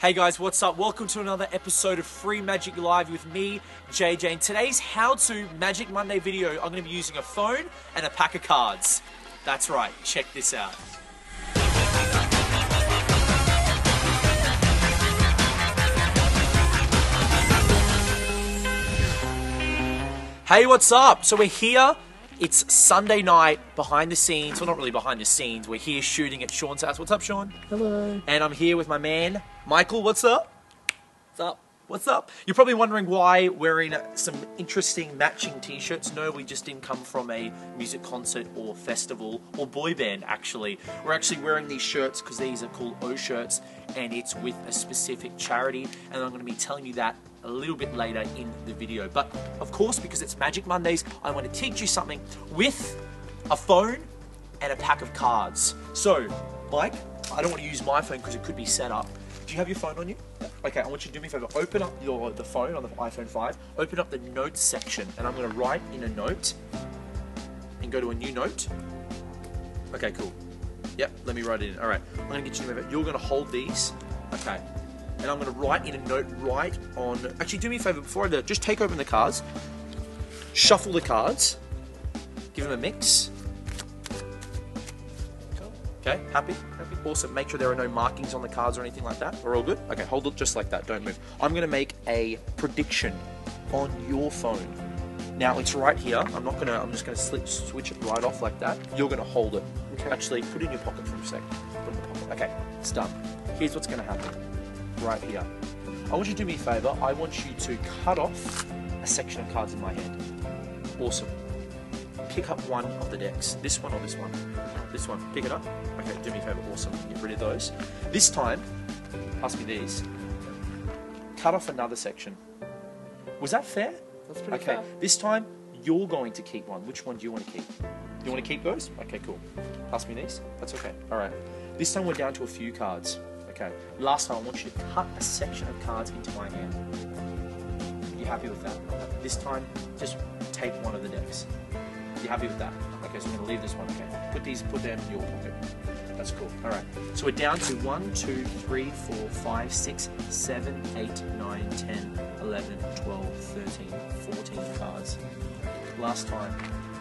Hey guys, what's up? Welcome to another episode of Free Magic Live with me, JJ. In today's How to Magic Monday video, I'm going to be using a phone and a pack of cards. That's right, check this out. Hey, what's up? So we're here. It's Sunday night behind the scenes. Well, not really behind the scenes. We're here shooting at Sean's house. What's up, Sean? Hello. And I'm here with my man, Michael. What's up? What's up? What's up? You're probably wondering why we're in some interesting matching t-shirts. No, we just didn't come from a music concert or festival or boy band actually. We're actually wearing these shirts because these are called O shirts and it's with a specific charity and I'm going to be telling you that a little bit later in the video. But of course, because it's Magic Mondays, I want to teach you something with a phone and a pack of cards. So, Mike, I don't want to use my phone because it could be set up. Do you have your phone on you? Okay, I want you to do me a favor. Open up your the phone on the iPhone 5. Open up the notes section, and I'm going to write in a note and go to a new note. Okay, cool. Yep, let me write it in. All right, I'm going to get you to move it. You're going to hold these. Okay. And I'm going to write in a note right on. Actually, do me a favor before I do it. Just take open the cards, shuffle the cards, give them a mix. Okay, happy? Happy? Awesome. Make sure there are no markings on the cards or anything like that. We're all good? Okay, hold it just like that. Don't move. I'm going to make a prediction on your phone. Now it's right here. I'm not gonna. I'm just gonna slip, switch it right off like that. You're gonna hold it. Okay. Actually, put it in your pocket for a sec. Put it in the pocket. Okay, it's done. Here's what's gonna happen. Right here. I want you to do me a favor. I want you to cut off a section of cards in my hand. Awesome. Pick up one of the decks. This one or this one? This one. Pick it up. Okay, do me a favor. Awesome. Get rid of those. This time, pass me these. Cut off another section. Was that fair? That's pretty Okay, fair. this time you're going to keep one. Which one do you want to keep? You want to keep those? Okay, cool. Pass me these. That's okay. All right. This time we're down to a few cards. Okay. Last time I want you to cut a section of cards into my hand. You happy with that? This time, just take one of the decks. You happy with that? Okay, so I'm to leave this one. Okay. Put these, put them in your pocket. That's cool. All right. So we're down to 1, 2, 3, 4, 5, 6, 7, 8, 9, 10, 11, 12, 13, 14 cards. Last time,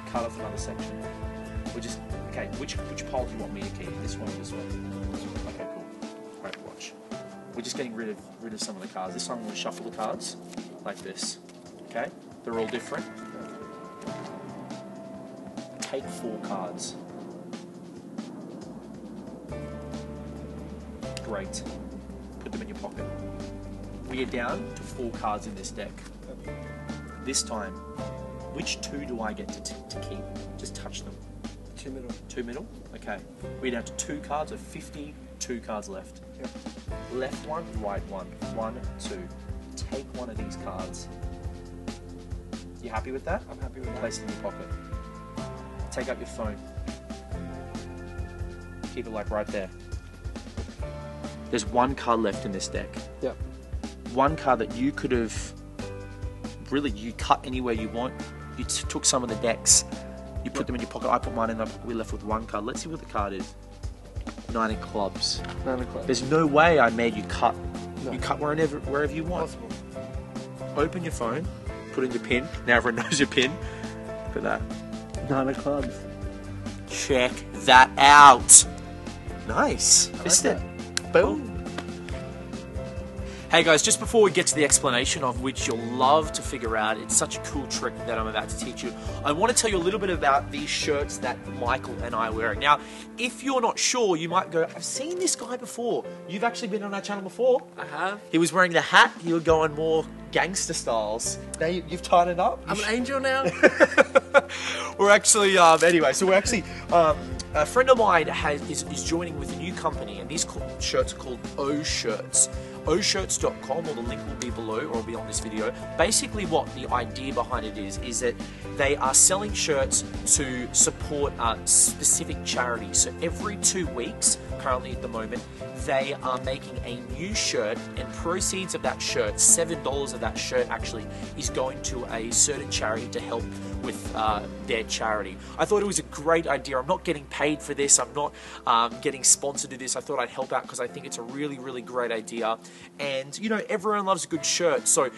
cut off another section. We're just, okay, which which pile do you want me to keep? This one or this one? Watch. We're just getting rid of rid of some of the cards. This time I'm going to shuffle the cards like this. Okay? They're all different. Take four cards. Great. Put them in your pocket. We are down to four cards in this deck. This time, which two do I get to, t- to keep? Just touch them. Two middle. Two middle? Okay. We're down to two cards of 50, two cards left. Yep. Left one, right one. One, two. Take one of these cards. You happy with that? I'm happy with that. Place it in your pocket. Take out your phone. Keep it like right there. There's one card left in this deck. Yep. One card that you could have really you cut anywhere you want. You took some of the decks, you put them in your pocket. I put mine in. We're left with one card. Let's see what the card is. Nine of clubs. Nine o'clock. There's no way I made you cut. No. You cut wherever wherever you want. possible. Open your phone, put in your pin. Now everyone knows your pin. Look at that. Nine of clubs. Check that out. Nice. like Missed that. it. Boom. Hey guys, just before we get to the explanation of which you'll love to figure out, it's such a cool trick that I'm about to teach you. I want to tell you a little bit about these shirts that Michael and I are wearing. Now, if you're not sure, you might go, I've seen this guy before. You've actually been on our channel before. I have. He was wearing the hat, you were going more gangster styles. Now you, you've tied it up. I'm an angel now. we're actually um, anyway so we're actually um, a friend of mine has is, is joining with a new company and these shirts are called o shirts. Oshirts.com or the link will be below or will be on this video. Basically what the idea behind it is is that they are selling shirts to support a specific charity so every two weeks currently at the moment they are making a new shirt and proceeds of that shirt seven dollars of that shirt actually is going to a certain charity to help with uh, their charity. I thought it was a great idea. I'm not getting paid paid for this. I'm not um, getting sponsored to this. I thought I'd help out because I think it's a really, really great idea. And, you know, everyone loves a good shirt. So,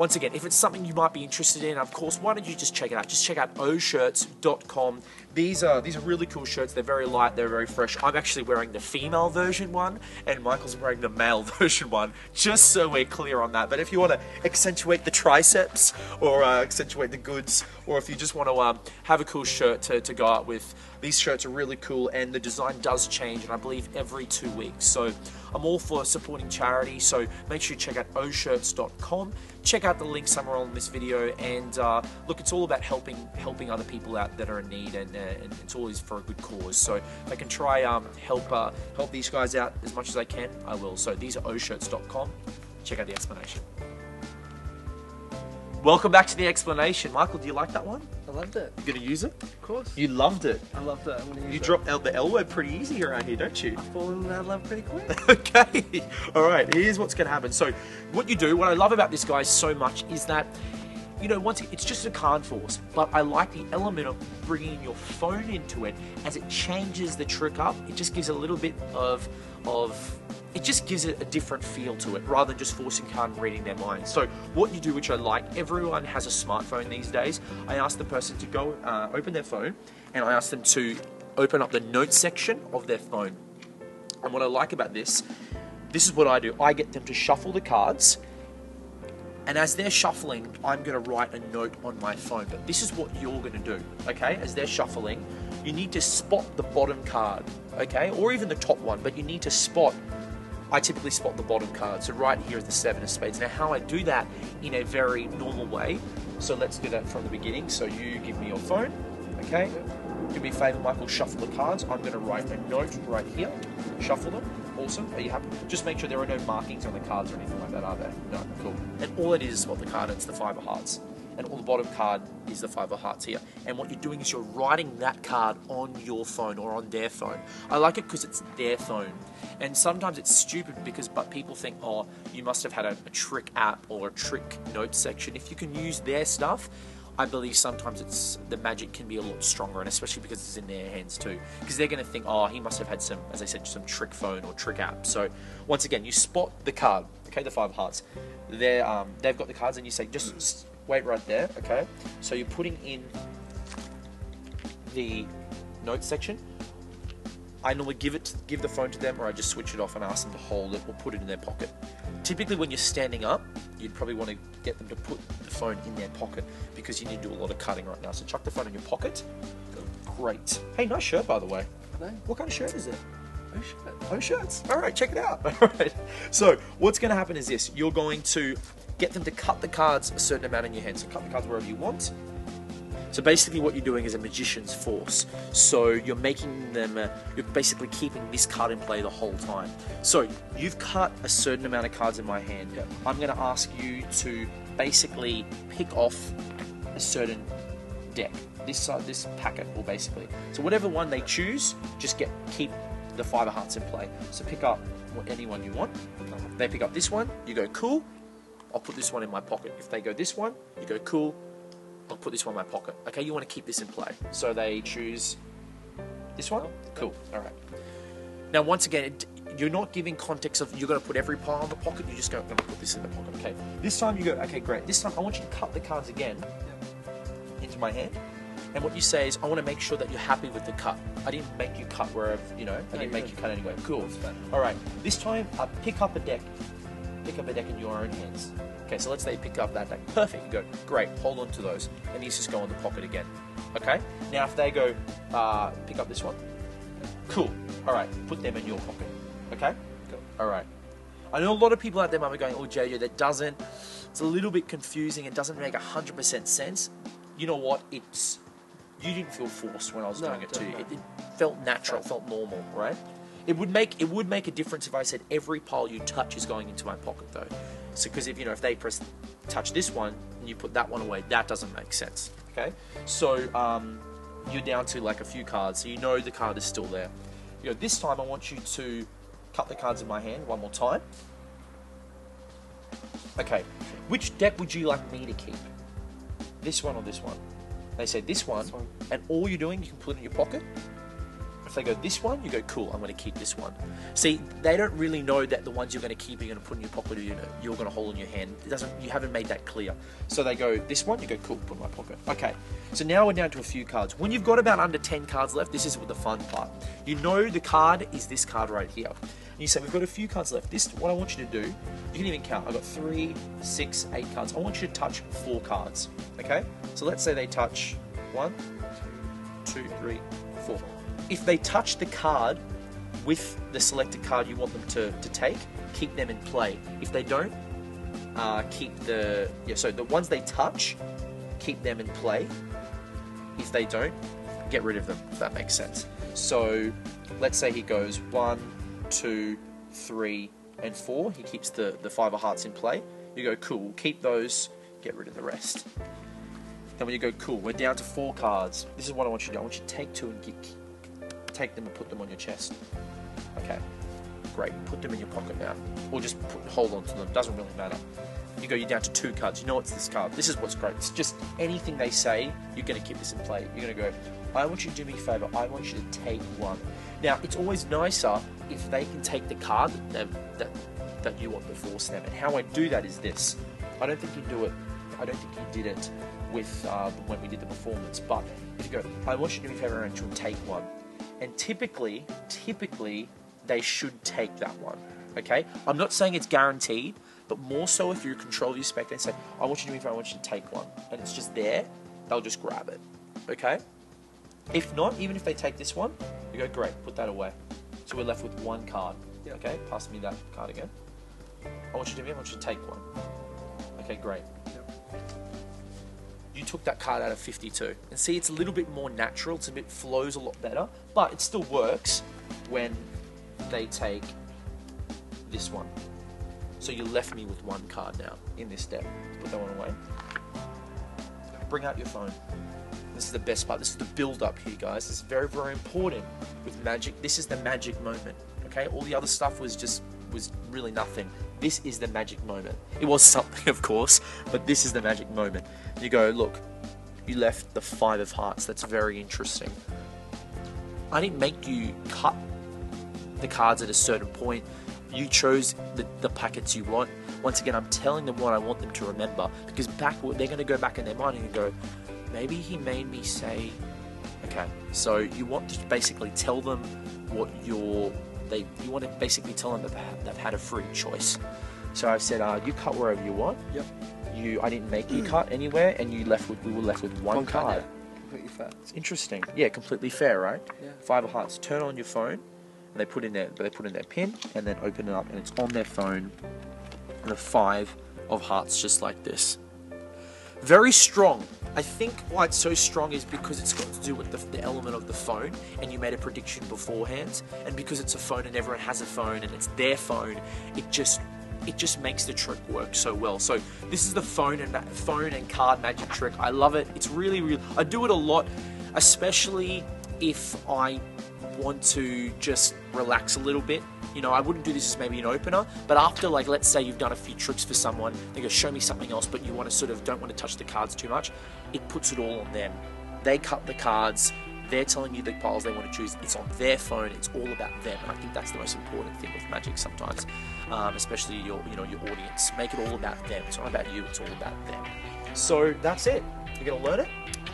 once again, if it's something you might be interested in, of course, why don't you just check it out? Just check out oshirts.com. These are these are really cool shirts. They're very light. They're very fresh. I'm actually wearing the female version one, and Michael's wearing the male version one. Just so we're clear on that. But if you want to accentuate the triceps or uh, accentuate the goods, or if you just want to um, have a cool shirt to, to go out with, these shirts are really cool, and the design does change, and I believe every two weeks. So I'm all for supporting charity. So make sure you check out oshirts.com. Check out the link somewhere on this video, and uh, look, it's all about helping helping other people out that are in need, and, uh, and it's always for a good cause. So if I can try um, help uh, help these guys out as much as I can, I will. So these are oshirts.com. Check out the explanation. Welcome back to the explanation. Michael, do you like that one? I loved it. You gonna use it? Of course. You loved it. I loved it. I'm gonna use You it. drop the L word pretty easy around here, don't you? I've fallen in love pretty quick. okay. All right. Here's what's going to happen. So, what you do, what I love about this guy so much is that, you know, once it's just a card force, but I like the element of bringing your phone into it as it changes the trick up. It just gives a little bit of of it just gives it a different feel to it rather than just forcing card and reading their minds. So what you do, which I like, everyone has a smartphone these days. I ask the person to go uh, open their phone and I ask them to open up the notes section of their phone. And what I like about this, this is what I do. I get them to shuffle the cards, and as they're shuffling, I'm going to write a note on my phone. But this is what you're going to do, okay? As they're shuffling, you need to spot the bottom card, okay? Or even the top one, but you need to spot. I typically spot the bottom card. So right here is the seven of spades. Now, how I do that in a very normal way. So let's do that from the beginning. So you give me your phone, okay? Do me a favor, Michael, shuffle the cards. I'm going to write a note right here. Shuffle them. Awesome. Are you happy? Just make sure there are no markings on the cards or anything like that, are there? No. Cool. And all it is what the card is, the five of hearts. And all the bottom card is the five of hearts here. And what you're doing is you're writing that card on your phone or on their phone. I like it because it's their phone. And sometimes it's stupid because but people think, oh, you must have had a, a trick app or a trick note section. If you can use their stuff, I believe sometimes it's the magic can be a lot stronger, and especially because it's in their hands too. Because they're going to think, oh, he must have had some, as I said, some trick phone or trick app. So once again, you spot the card, okay, the five hearts. They're, um, they've got the cards, and you say, just wait right there, okay. So you're putting in the notes section. I normally give it, give the phone to them, or I just switch it off and ask them to hold it or put it in their pocket. Typically, when you're standing up, you'd probably want to get them to put the phone in their pocket because you need to do a lot of cutting right now. So chuck the phone in your pocket. Great. Hey, nice shirt by the way. No? What kind of shirt is it? Oh shit. Oh, shirts. All right, check it out. All right. So, what's going to happen is this: you're going to get them to cut the cards a certain amount in your hand. So, cut the cards wherever you want. So basically, what you're doing is a magician's force. So you're making them, uh, you're basically keeping this card in play the whole time. So you've cut a certain amount of cards in my hand. Yep. I'm going to ask you to basically pick off a certain deck. This side, this packet, or basically. So whatever one they choose, just get keep the five of hearts in play. So pick up what- any one you want. They pick up this one. You go cool. I'll put this one in my pocket. If they go this one, you go cool. I'll put this one in my pocket. Okay, you want to keep this in play. So they choose this one. Cool. All right. Now, once again, it, you're not giving context of you're going to put every pile in the pocket. You just go, I'm going to put this in the pocket. Okay. This time you go, okay, great. This time I want you to cut the cards again into my hand. And what you say is, I want to make sure that you're happy with the cut. I didn't make you cut wherever, you know, I didn't make you cut anyway. Cool. All right. This time, I pick up a deck. Pick up a deck in your own hands. Okay, so let's say you pick up that deck. Perfect. You go, great. Hold on to those. And these just go in the pocket again. Okay. Now, if they go, uh, pick up this one. Cool. All right. Put them in your pocket. Okay. Cool. All right. I know a lot of people out there might be going, oh, JJ, that doesn't. It's a little bit confusing. It doesn't make 100% sense. You know what? It's. You didn't feel forced when I was No, doing it to you. It, it felt natural, felt normal, right? It would make it would make a difference if I said every pile you touch is going into my pocket, though. So because if you know if they press touch this one and you put that one away, that doesn't make sense. Okay, so um, you're down to like a few cards, so you know the card is still there. You know, this time I want you to cut the cards in my hand one more time. Okay, which deck would you like me to keep? This one or this one? They say this one, This one. and all you're doing, you can put it in your pocket. If they go this one, you go cool. I'm going to keep this one. See, they don't really know that the ones you're going to keep, you're going to put in your pocket, or you're going to hold in your hand. It doesn't. You haven't made that clear. So they go this one, you go cool, put in my pocket. Okay. So now we're down to a few cards. When you've got about under 10 cards left, this is the fun part. You know the card is this card right here. And you say we've got a few cards left. This what I want you to do. You can even count. I've got three, six, eight cards. I want you to touch four cards. Okay. So let's say they touch one, two, three, four. If they touch the card with the selected card you want them to, to take, keep them in play. If they don't, uh, keep the yeah. So the ones they touch, keep them in play. If they don't, get rid of them. If that makes sense. So let's say he goes one, two, three, and four. He keeps the the five of hearts in play. You go cool. Keep those. Get rid of the rest. Then when you go cool, we're down to four cards. This is what I want you to do. I want you to take two and get, take them and put them on your chest. Okay, great. Put them in your pocket now, or just put, hold on to them. Doesn't really matter. You go. You're down to two cards. You know it's this card? This is what's great. It's just anything they say. You're going to keep this in play. You're going to go. I want you to do me a favor. I want you to take one. Now it's always nicer if they can take the card that that that you want before them. And how I do that is this. I don't think you do it. I don't think you did it with uh, when we did the performance. But if you go, I want you to do me a favor and to take one. And typically, typically, they should take that one. Okay? I'm not saying it's guaranteed, but more so if you control your spectator and say, I want you to do me I want you to take one. And it's just there, they'll just grab it. Okay? If not, even if they take this one, you go, great, put that away. So we're left with one card. Yeah. Okay? Pass me that card again. I want you to do me, I want you to take one. Okay, great. Took that card out of 52. And see, it's a little bit more natural, it's a bit flows a lot better, but it still works when they take this one. So you left me with one card now in this deck. Put that one away. Bring out your phone. This is the best part. This is the build up here, guys. Is very, very important with magic. This is the magic moment. Okay? All the other stuff was just was really nothing. This is the magic moment. It was something, of course, but this is the magic moment. You go, look, you left the five of hearts. That's very interesting. I didn't make you cut the cards at a certain point. You chose the, the packets you want. Once again, I'm telling them what I want them to remember because back they're going to go back in their mind and go, maybe he made me say, okay. So you want to basically tell them what your they you want to basically tell them that they've had a free choice. So I said, uh, you cut wherever you want. Yep. You, I didn't make you cut anywhere, and you left with we were left with one, One card. card. yeah. Completely fair. It's interesting. Yeah, completely fair, right? Yeah. Five of Hearts. Turn on your phone, and they put in their they put in their pin, and then open it up, and it's on their phone. And the Five of Hearts, just like this. Very strong. I think why it's so strong is because it's got to do with the, the element of the phone, and you made a prediction beforehand, and because it's a phone and everyone has a phone and it's their phone, it just it just makes the trick work so well. So this is the phone and phone and card magic trick. I love it. It's really, really. I do it a lot, especially if I want to just relax a little bit. You know, I wouldn't do this as maybe an opener, but after, like, let's say you've done a few tricks for someone, they go, show me something else, but you want to sort of don't want to touch the cards too much, it puts it all on them. They cut the cards, they're telling you the piles they want to choose. It's on their phone. It's all about them, and I think that's the most important thing with magic sometimes, um, especially your you know your audience. Make it all about them. It's not about you. It's all about them. So that's it. You're gonna learn it.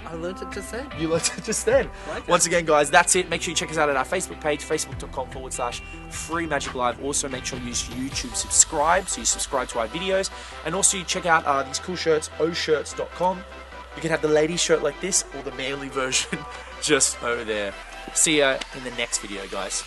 I learned it just then. You learned it just then. Like. Once again, guys, that's it. Make sure you check us out at our Facebook page, facebook.com forward slash free magic live. Also, make sure you use YouTube subscribe so you subscribe to our videos. And also, you check out uh, these cool shirts, oshirts.com. You can have the lady shirt like this or the manly version just over there. See ya in the next video, guys.